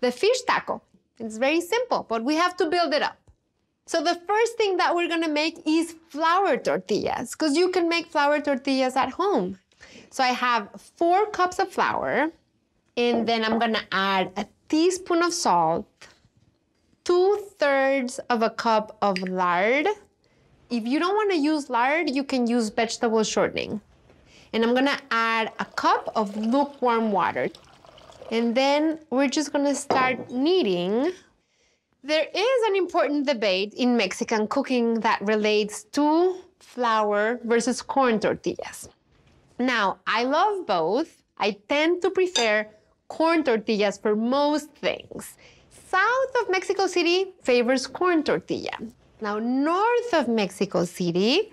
the fish taco. It's very simple, but we have to build it up. So the first thing that we're gonna make is flour tortillas, because you can make flour tortillas at home. So I have four cups of flour, and then I'm gonna add a teaspoon of salt, two thirds of a cup of lard. If you don't wanna use lard, you can use vegetable shortening. And I'm gonna add a cup of lukewarm water. And then we're just gonna start kneading there is an important debate in Mexican cooking that relates to flour versus corn tortillas. Now, I love both. I tend to prefer corn tortillas for most things. South of Mexico City favors corn tortilla. Now, north of Mexico City,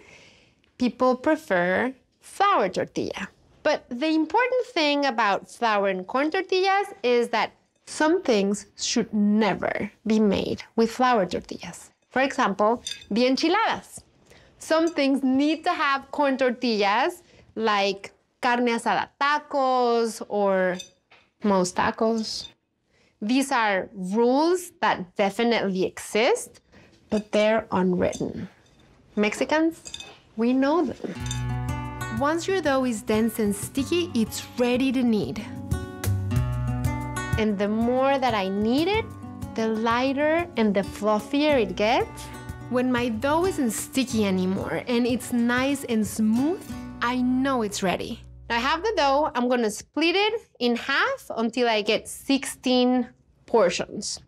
people prefer flour tortilla. But the important thing about flour and corn tortillas is that some things should never be made with flour tortillas. For example, the enchiladas. Some things need to have corn tortillas, like carne asada tacos or most tacos. These are rules that definitely exist, but they're unwritten. Mexicans, we know them. Once your dough is dense and sticky, it's ready to knead. And the more that I knead it, the lighter and the fluffier it gets. When my dough isn't sticky anymore and it's nice and smooth, I know it's ready. Now I have the dough, I'm gonna split it in half until I get 16 portions.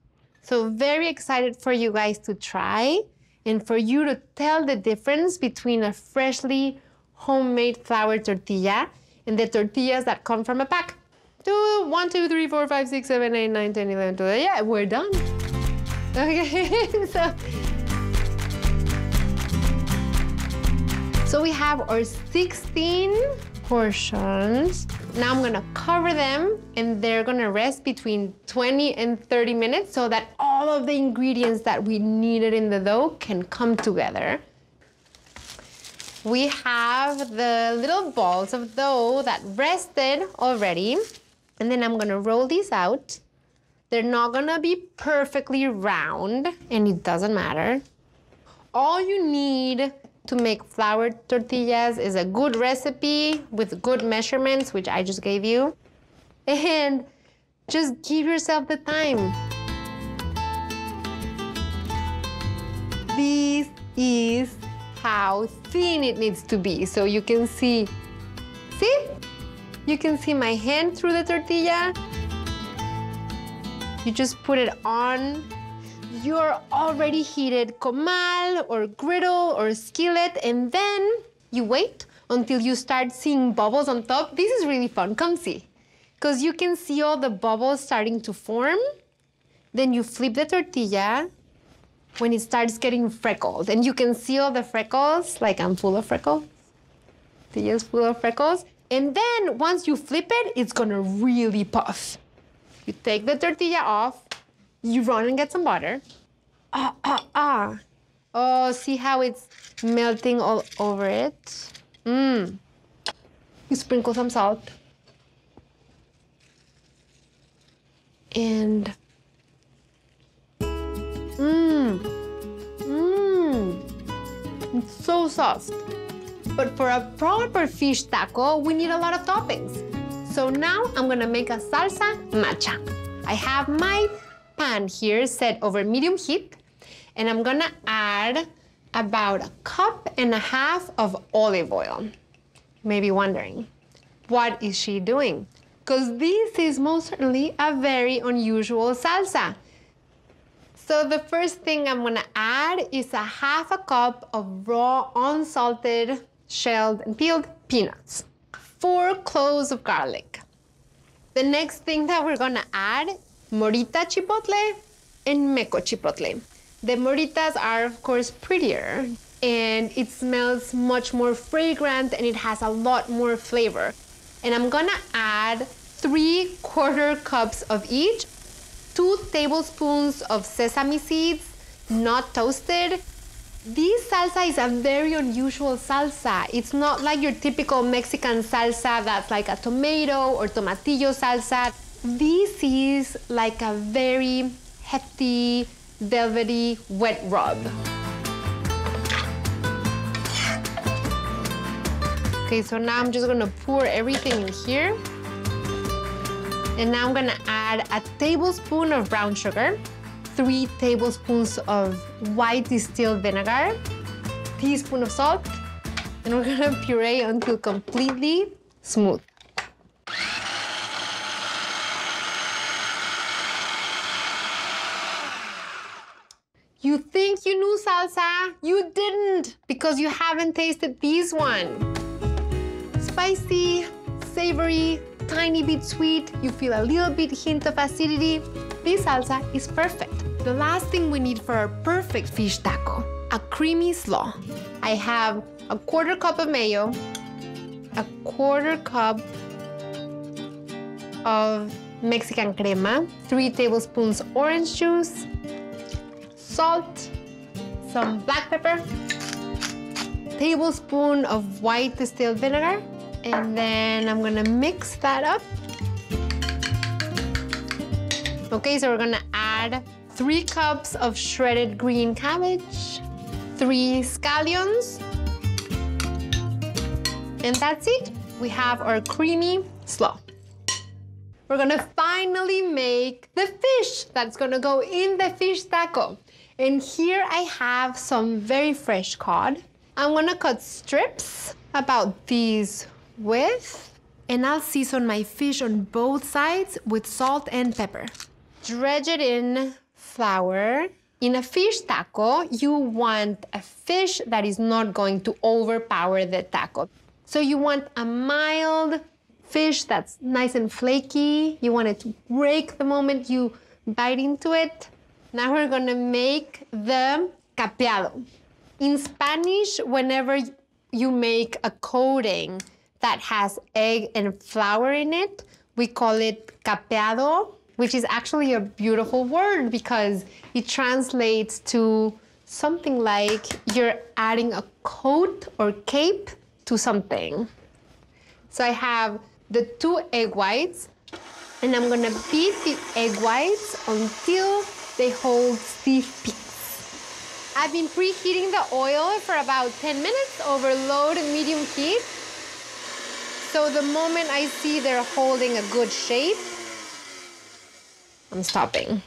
So very excited for you guys to try and for you to tell the difference between a freshly homemade flour tortilla and the tortillas that come from a pack two, one, two, three, four, five, six, seven, eight, nine, 10, 11, 12. Yeah, we're done. Okay, so. So we have our 16 portions. Now I'm gonna cover them and they're gonna rest between 20 and 30 minutes so that all of the ingredients that we needed in the dough can come together. We have the little balls of dough that rested already. And then I'm gonna roll these out. They're not gonna be perfectly round, and it doesn't matter. All you need to make flour tortillas is a good recipe with good measurements, which I just gave you. And just give yourself the time. This is how thin it needs to be. So you can see, see? You can see my hand through the tortilla. You just put it on your already heated comal or griddle or skillet and then you wait until you start seeing bubbles on top. This is really fun, come see. Because you can see all the bubbles starting to form. Then you flip the tortilla when it starts getting freckled. And you can see all the freckles, like I'm full of freckles. Tortilla's full of freckles. And then once you flip it, it's gonna really puff. You take the tortilla off, you run and get some butter. Ah, ah, ah. Oh, see how it's melting all over it? Mmm. You sprinkle some salt. And mmm. Mmm. It's so soft. But for a proper fish taco, we need a lot of toppings. So now I'm gonna make a salsa macha. I have my pan here set over medium heat, and I'm gonna add about a cup and a half of olive oil. You may be wondering, what is she doing? Because this is most certainly a very unusual salsa. So the first thing I'm gonna add is a half a cup of raw unsalted shelled and peeled peanuts, four cloves of garlic. The next thing that we're gonna add, morita chipotle and meco chipotle. The moritas are of course prettier and it smells much more fragrant and it has a lot more flavor. And I'm gonna add three quarter cups of each, two tablespoons of sesame seeds, not toasted, this salsa is a very unusual salsa. It's not like your typical Mexican salsa that's like a tomato or tomatillo salsa. this is like a very hefty, velvety wet rub. Okay, so now I'm just gonna pour everything in here. And now I'm gonna add a tablespoon of brown sugar, three tablespoons of white distilled vinegar, teaspoon of salt, and we're gonna puree until completely smooth. You think you knew salsa? You didn't, because you haven't tasted this one. Spicy, savory, tiny bit sweet, you feel a little bit hint of acidity. This salsa is perfect. The last thing we need for our perfect fish taco, a creamy slaw. I have a quarter cup of mayo, a quarter cup of Mexican crema, three tablespoons orange juice, salt, some black pepper, tablespoon of white distilled vinegar, and then I'm gonna mix that up. Okay, so we're gonna add three cups of shredded green cabbage, three scallions, and that's it. We have our creamy slaw. We're gonna finally make the fish that's gonna go in the fish taco. And here I have some very fresh cod. I'm gonna cut strips about these with, and I'll season my fish on both sides with salt and pepper. Dredge it in flour. In a fish taco, you want a fish that is not going to overpower the taco. So you want a mild fish that's nice and flaky. You want it to break the moment you bite into it. Now we're gonna make the capeado. In Spanish, whenever you make a coating that has egg and flour in it, we call it capeado, which is actually a beautiful word because it translates to something like you're adding a coat or cape to something. So I have the two egg whites and I'm gonna beat the egg whites until they hold stiff peaks. I've been preheating the oil for about 10 minutes over low to medium heat. So the moment I see they're holding a good shape, I'm stopping.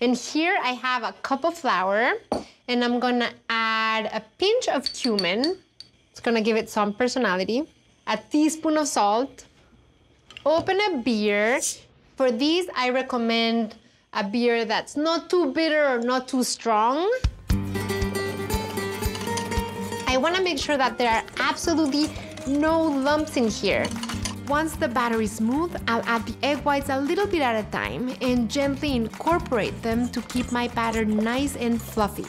And here I have a cup of flour and I'm gonna add a pinch of cumin. It's gonna give it some personality. A teaspoon of salt. Open a beer. For these, I recommend a beer that's not too bitter or not too strong. I wanna make sure that there are absolutely no lumps in here. Once the batter is smooth, I'll add the egg whites a little bit at a time and gently incorporate them to keep my batter nice and fluffy.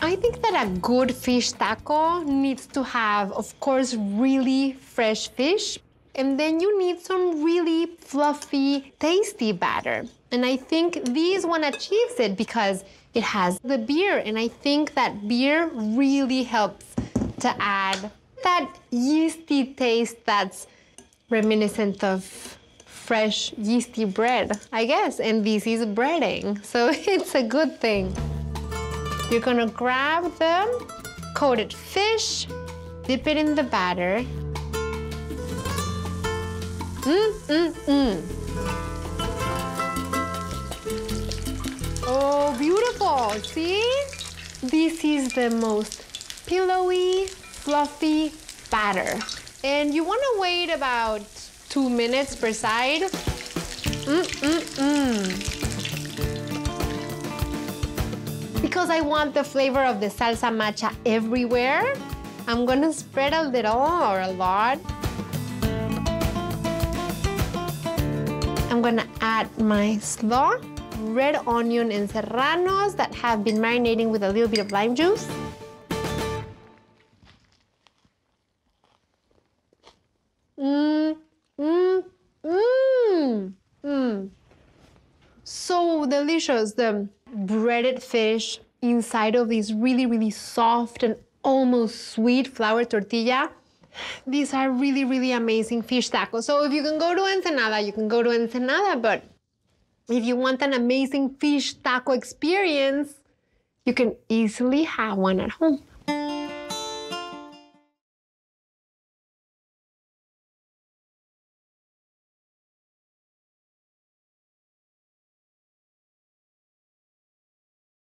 I think that a good fish taco needs to have, of course, really fresh fish, and then you need some really fluffy, tasty batter. And I think this one achieves it because it has the beer, and I think that beer really helps to add that yeasty taste that's reminiscent of fresh yeasty bread, I guess. And this is breading, so it's a good thing. You're gonna grab the coated fish, dip it in the batter. Mmm, mmm, mmm. Oh, beautiful, see? This is the most pillowy, fluffy batter. And you wanna wait about two minutes per side. Mmm, mmm, mmm. Because I want the flavor of the salsa macha everywhere, I'm gonna spread a little or a lot. I'm gonna add my slaw, red onion and serranos that have been marinating with a little bit of lime juice. Delicious. The breaded fish inside of this really, really soft and almost sweet flour tortilla. These are really, really amazing fish tacos. So if you can go to Ensenada, you can go to Ensenada, but if you want an amazing fish taco experience, you can easily have one at home.